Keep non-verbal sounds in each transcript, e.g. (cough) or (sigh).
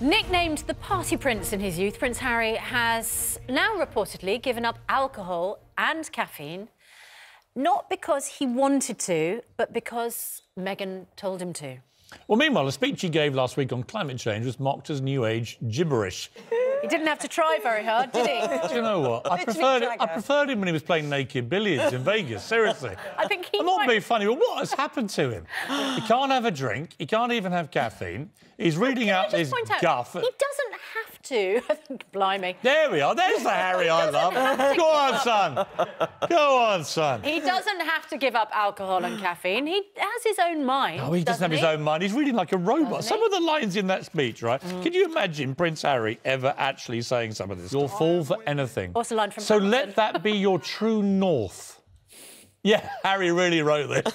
Nicknamed the party prince in his youth, Prince Harry has now reportedly given up alcohol and caffeine, not because he wanted to, but because Meghan told him to. Well, meanwhile, a speech he gave last week on climate change was mocked as New Age gibberish. He didn't have to try very hard, did he? (laughs) Do you know what? I preferred, I preferred him when he was playing naked billiards in Vegas, seriously. I think he I'm not might- being funny, but what has happened to him? He can't have a drink, he can't even have caffeine, he's reading Can out his out, guff. He doesn't have to. (laughs) I think, blimey. There we are, there's the (laughs) Harry I love. Go on, son. Go on, son. He doesn't have to give up alcohol and caffeine. He has his own mind. Oh, he doesn't have his own mind. He's reading like a robot. Doesn't Some he? of the lines in that speech, right? Mm. Can you imagine Prince Harry ever actually saying some of this? You'll fall for anything. What's the line from So Hamilton? let that be your true north. Yeah, (laughs) Harry really wrote this.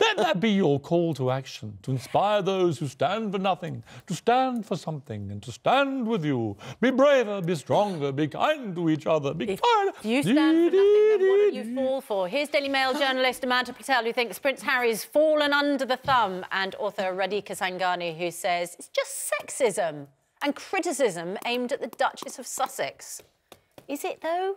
let that be your call to action, to inspire those who stand for nothing, to stand for something, and to stand with you. Be braver, be stronger, be kind to each other, be If kind. you stand for nothing, then what do you fall for? Here's Daily Mail journalist Amanda Platell, who thinks Prince Harry's fallen under the thumb, and author Radhika Sanghani, who says it's just sexism and criticism aimed at the Duchess of Sussex. Is it, though?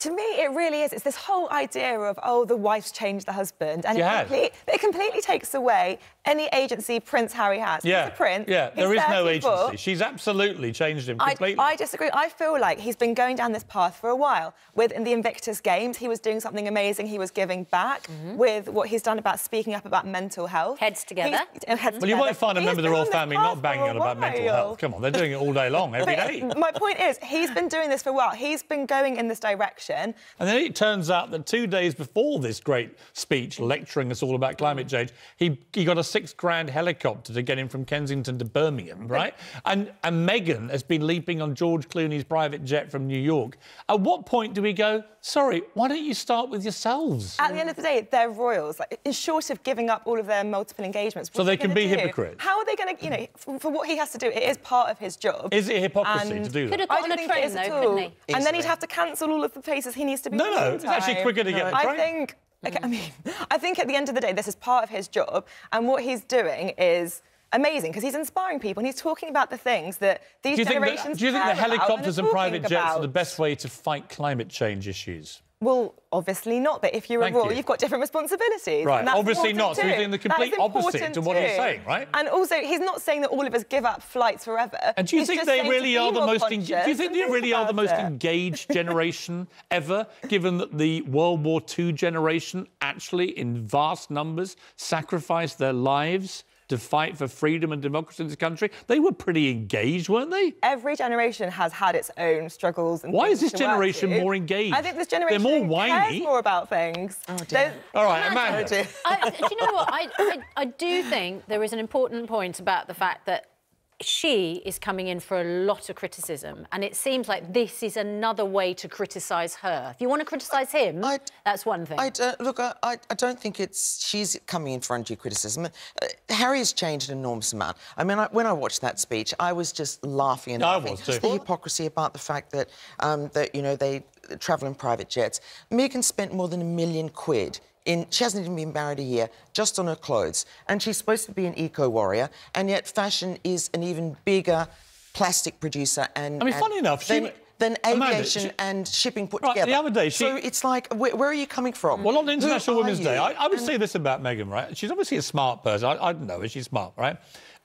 To me, it really is. It's this whole idea of, oh, the wife's changed the husband. And Yeah. it, complete, it completely takes away any agency Prince Harry has. Yeah, He's a prince. yeah. There is no 34. agency. She's absolutely changed him completely. I disagree. I feel like he's been going down this path for a while. With in the Invictus Games, he was doing something amazing. He was giving back with what he's done about speaking up about mental health. Heads together. He's- uh, heads Well, you together. won't find a member of the royal family not banging on about mental health. Come on, they're doing it all day long, every day. My point is, he's been doing this for a while. He's been going in this direction. And then it turns out that two days before this great speech lecturing us all about climate change, he, he got a six grand helicopter to get him from Kensington to Birmingham, right? And, and Meghan has been leaping on George Clooney's private jet from New York. At what point do we go, sorry, why don't you start with yourselves? At the end of the day, they're royals. Like, in short of giving up all of their multiple engagements, So are they they can gonna be do? hypocrites? How are they going to, you know, for, for what he has to do? It is part of his job. Is it hypocrisy And to do that? Could that? have I got on don't a think it train, though, at couldn't all. he? And then he'd have to cancel all of the places he needs to be. No, no, it's actually quicker to get the I think. Okay, I mean, (laughs) I think at the end of the day, this is part of his job, and what he's doing is amazing because he's inspiring people and he's talking about the things that these Do you think, generations that, do you think the about and helicopters and private jets are the best way to fight climate change issues? Well, obviously not. But if you're Thank a royal, you. you've got different responsibilities. Right, and that's obviously not. So you're doing the complete opposite to what he's saying, right? And also, he's not saying that all of us give up flights forever. And do you He's think they really are the most? do you think they really are the most it. engaged (laughs) generation ever? Given that the World War II generation actually, in vast numbers, sacrificed their lives to fight for freedom and democracy in this country, they were pretty engaged, weren't they? Every generation has had its own struggles. And Why is this generation more engaged? I think this generation They're generation more whiny. cares more about things. Oh dear. All right, Amanda. dear. I, do you know what? I, I, I do think there is an important point about the fact that she is coming in for a lot of criticism, and it seems like this is another way to criticise her. If you want to criticise him, I- that's one thing. I don't, look, I, I I don't think it's she's coming in for undue criticism. Uh, Harry has changed an enormous amount. I mean, I, when I watched that speech, I was just laughing and I laughing. was too. The hypocrisy about the fact that um, that you know they travel in private jets. Meghan spent more than a million quid. In, she hasn't even been married a year, just on her clothes. And she's supposed to be an eco warrior, and yet fashion is an even bigger plastic producer. And I mean, and funny enough, she- than, aviation she- and shipping put Right, the other day she- So it's like, where, where are you coming from? Well, on International Women's Day. I, I would And- say this about Meghan, right? She's obviously a smart person. I, I don't know her, she's smart, right?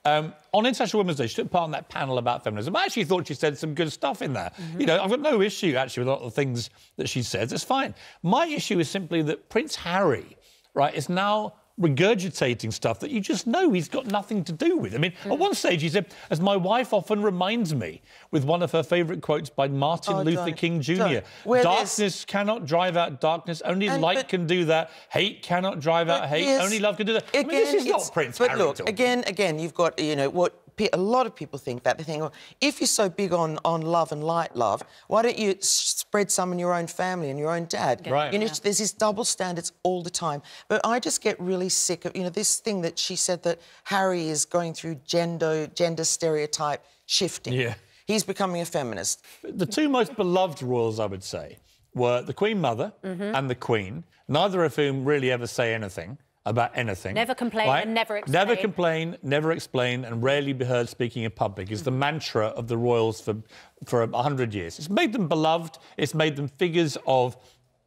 Um, on International Women's Day, she took part in that panel about feminism. I actually thought she said some good stuff in there. You know, I've got no issue actually with a lot of the things that she says. It's fine. My issue is simply that Prince Harry, right, is now regurgitating stuff that you just know he's got nothing to do with. I mean, at mm. one stage he said, as my wife often reminds me, with one of her favourite quotes by Martin Oh, Luther don't- King Jr. Darkness cannot drive out darkness. Only And- light but- can do that. Hate cannot drive out hate. yes, Only love can do that. I mean, this is not Prince But Harry look, talking. again, again, you've got you know what a lot of people think that they think, well, if you're so big on on love and light love, why don't you spread some in your own family and your own dad? Right. You know, Yeah. there's these double standards all the time. But I just get really sick of you know this thing that she said that Harry is going through gender gender stereotype shifting. Yeah. He's becoming a feminist. The two most beloved royals, I would say, were the Queen Mother Mm-hmm. and the Queen, neither of whom really ever say anything. About anything. Never complain and never explain. Never complain, never explain, and rarely be heard speaking in public is the mantra of the royals for for a hundred years. It's made them beloved. It's made them figures of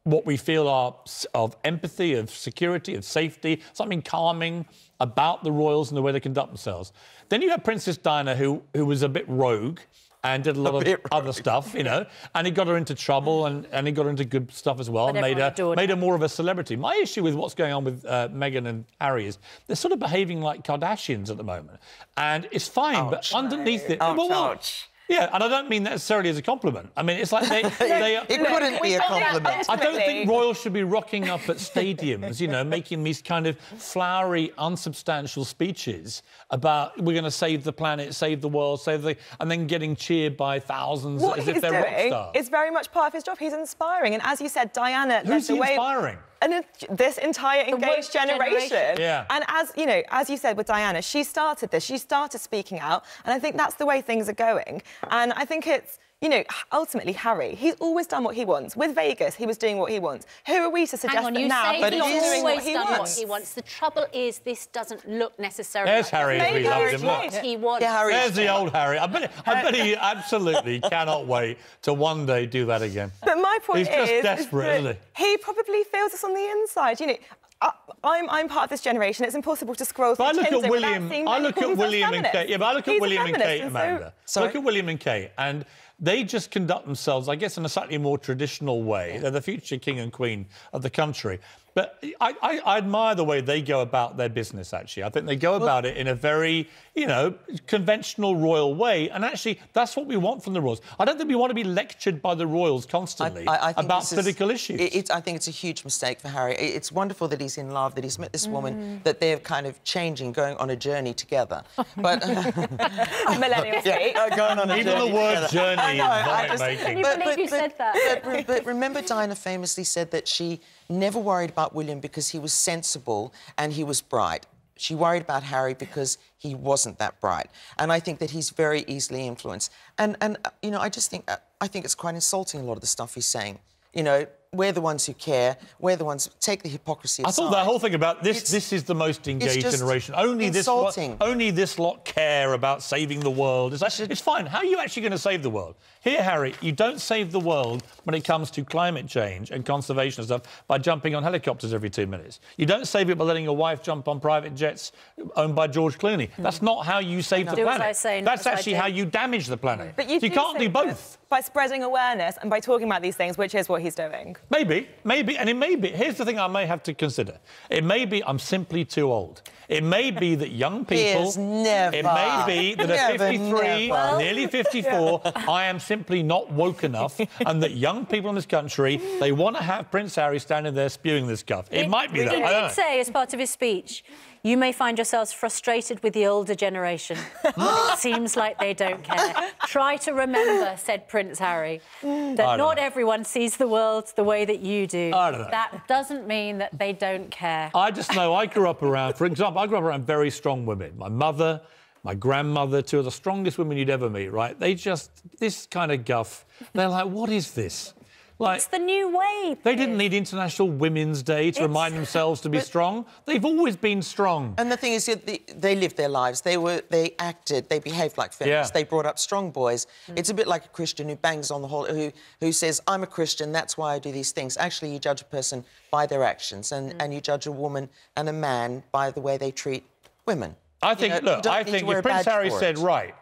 what we feel are of empathy, of security, of safety, something calming about the royals and the way they conduct themselves. Then you have Princess Diana, who who was a bit rogue and did a lot (laughs) of bit other stuff, you know, and it got her into trouble and, and it got her into good stuff as well, But made her made her. her more of a celebrity. My issue with what's going on with uh, Meghan and Harry is they're sort of behaving like Kardashians at the moment, and it's fine, but underneath it, Ouch, well, well, ouch. Yeah, and I don't mean that necessarily as a compliment. I mean it's like they, (laughs) they are, It couldn't be a compliment. I don't think Ultimately- royals should be rocking up at stadiums, you know, making these kind of flowery, unsubstantial speeches about we're going to save the planet, save the world, save the, and then getting cheered by thousands What as he's if they're rock doing stars. is very much part of his job. He's inspiring, and as you said, Diana led Who's the he way. inspiring? And it- this entire engaged generation. generation. Yeah. And as you know, as you said with Diana, she started this. She started speaking out, and I think that's the way things are going. And I think it's. You know, ultimately, Harry, he's always done what he wants. With Vegas, he was doing what he wants. Who are we to suggest Hang on, that you now say But he's he's not doing always what he done wants? what he wants. The trouble is, this doesn't look necessarily There's like Harry as we Maybe loved him. did. Look. what he wants. Yeah, Harry. There's the old Harry. I bet, I bet he absolutely cannot wait to one day do that again. But my point He's just is, desperate, is isn't that he probably feels this on the inside. You know, I, I'm, I'm part of this generation. It's impossible to scroll through But I look Tinder at without William. seeing I look at William and. Kate. Yeah, but I look He's at a William and Kate, and so- Amanda. Sorry? Look at William and Kate, and they just conduct themselves, I guess, in a slightly more traditional way. They're the future king and queen of the country. But I, I, I admire the way they go about their business. Actually, I think they go about it in a very, you know, conventional royal way. And actually, that's what we want from the royals. I don't think we want to be lectured by the royals constantly think about this is- political issues. it- it's- I think it's a huge mistake for Harry. It- It's wonderful that he's in love, that he's met this Mm. woman, that they're kind of changing, going on a journey together. (laughs) But Millennial speak. uh, going on a Even the journey word together. journey I is know, I vomit just- making. Can you believe you said that? But, but remember, Diana famously said that she never worried about William because he was sensible and he was bright. She worried about Harry because he wasn't that bright, and I think that he's very easily influenced. And and uh, you know, I just think uh, I think it's quite insulting a lot of the stuff he's saying. You know, we're the ones who care. We're the ones take the hypocrisy Aside. I aside. thought that whole thing about this It's- this is the most engaged generation. Only this lot, insulting. only this lot care about saving the world. It's, like, it's fine. How are you actually going to save the world? Here, Harry, you don't save the world when it comes to climate change and conservation and stuff by jumping on helicopters every two minutes. You don't save it by letting your wife jump on private jets owned by George Clooney. That's hmm. not how you save the Do as planet. I say, not That's as I actually do. how you damage the planet. But you, you can't do both. this by spreading awareness and by talking about these things, which is what he's doing. Maybe, maybe, and it may be. Here's the thing I may have to consider. It may be I'm simply too old. It may be that young people. Piers, never. It may be that at Never, 53, never. nearly 54, I am simply not woke enough, and that young people in this country they want to have Prince Harry standing there spewing this guff. It might be that. He did say, as part of his speech, you may find yourselves frustrated with the older generation. it (laughs) seems like they don't care. Try to remember, said Prince Harry, that don't not know. everyone sees the world the way that you do. I don't know. That doesn't mean that they don't care. I just know I grew up around, for example, I grew up around very strong women. My mother, my grandmother, two of the strongest women you'd ever meet, right? They just, this kind of guff, they're like, what is this? Like, It's the new way. They didn't need International Women's Day to It's- remind themselves to be (laughs) strong. They've always been strong. And the thing is, they, they lived their lives. They were, they acted, they behaved like feminists. Yeah. They brought up strong boys. Mm. It's a bit like a Christian who bangs on the whole, who, who says, "I'm a Christian, that's why I do these things." Actually, you judge a person by their actions, and, mm. and you judge a woman and a man by the way they treat women. I You think, know, look, I think if Prince Harry said, it. right,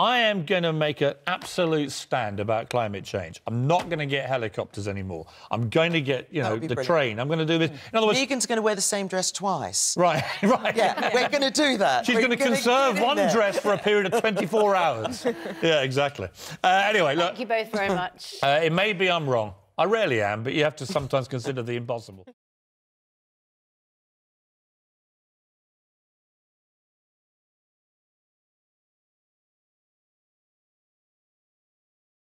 I am going to make an absolute stand about climate change. I'm not going to get helicopters anymore. I'm going to get, you know, the brilliant. train. I'm going to do this. In other words, Meghan's going to wear the same dress twice. right, (laughs) right. Yeah, we're going to do that. She's going to conserve one there. dress for a period of 24 (laughs) hours. Yeah, exactly. Uh, anyway, look, Thank you both very much. uh, it may be I'm wrong. I rarely am, but you have to sometimes consider the impossible.